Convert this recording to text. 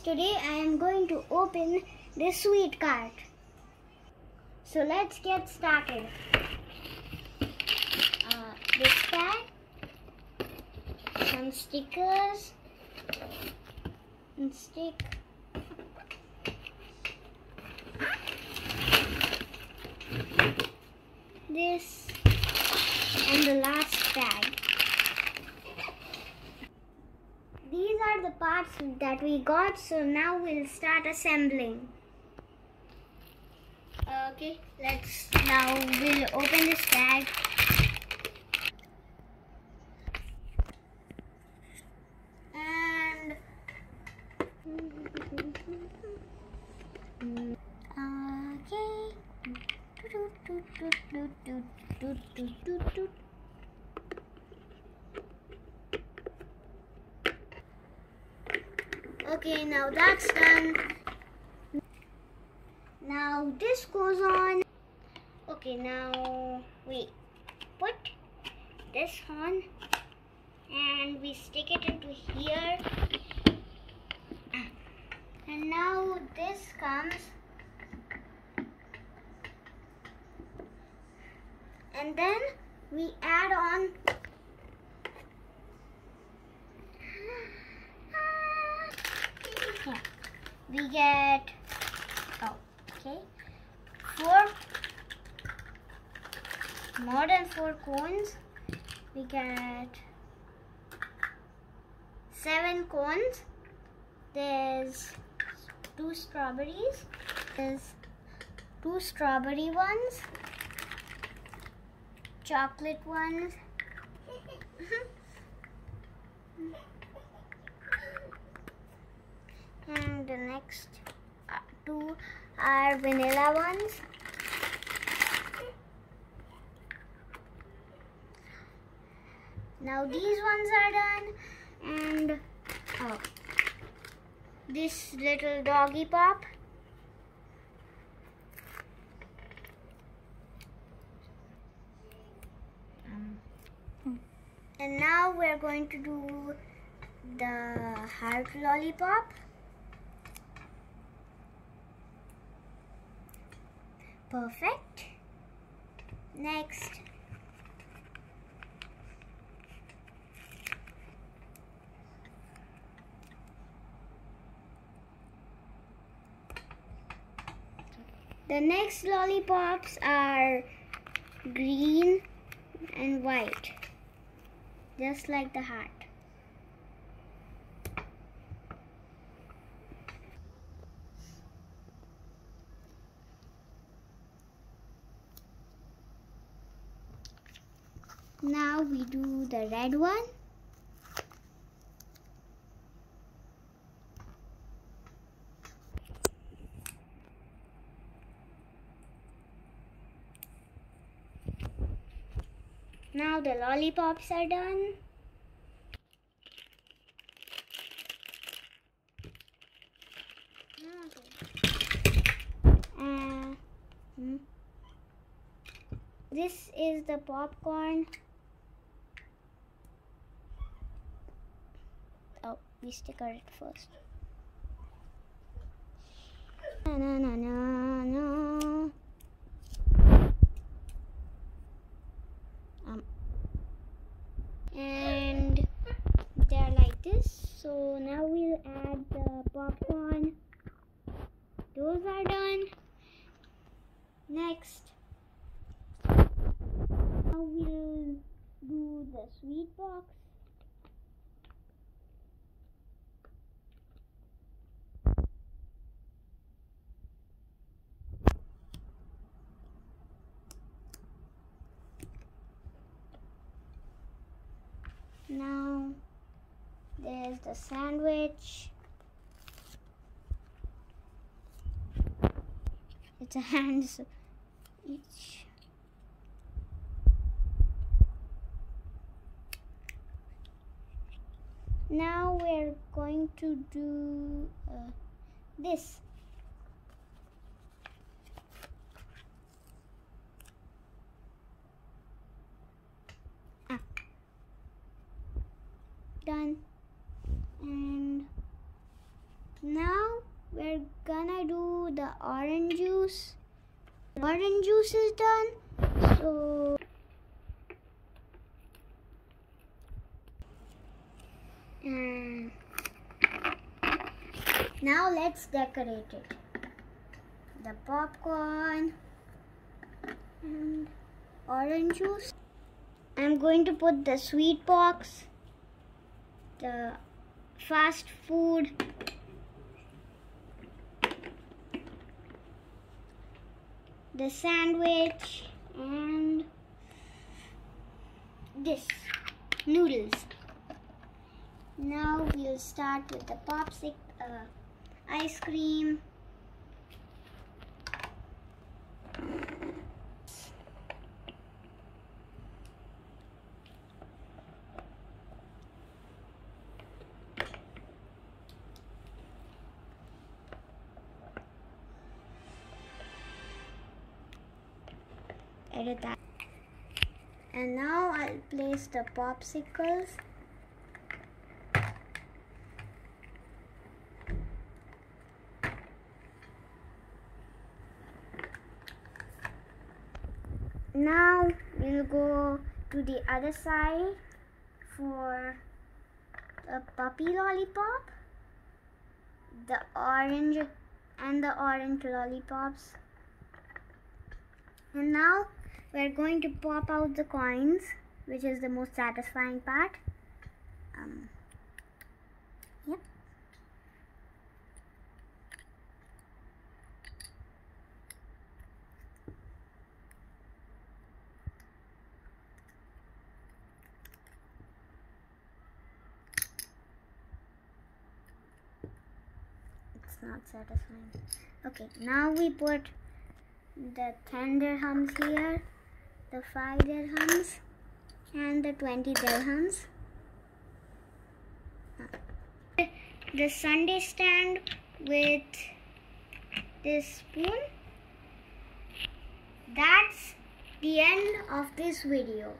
today I am going to open this sweet cart. So let's get started. Uh, this tag, some stickers, and stick. This and the last tag. These are the parts that we got, so now we'll start assembling. Okay, let's now we'll open this tag. And okay. Okay, now that's done. Now this goes on. Okay, now we put this on and we stick it into here. And now this comes and then we add on we get oh okay. Four more than four cones we get seven cones there's two strawberries. There's two strawberry ones. Chocolate ones and the next uh, two are vanilla ones. Now these ones are done and oh this little doggy pop. Um, hmm. And now we're going to do the heart lollipop Perfect. Next. The next lollipops are green and white, just like the heart. Now we do the red one. Now the lollipops are done. Uh, hmm. This is the popcorn. We sticker it first. Na, na, na, na. Um, and they're like this. So now we'll add the popcorn. Those are done. Next, now we'll do the sweet box. Now there's the sandwich. It's a hand each. Now we're going to do uh, this. done and Now we're gonna do the orange juice. Orange juice is done. So and now let's decorate it. The popcorn and orange juice. I'm going to put the sweet box, the fast food, the sandwich, and this noodles. Now we'll start with the popsicle uh, ice cream. Edit that. And now I'll place the popsicles now we'll go to the other side for the puppy lollipop the orange and the orange lollipops and now we're going to pop out the coins which is the most satisfying part. Um, yep. It's not satisfying. Okay now we put the 10 dirhams here the 5 dirhams and the 20 dirhams. The sundae stand with this spoon. That's the end of this video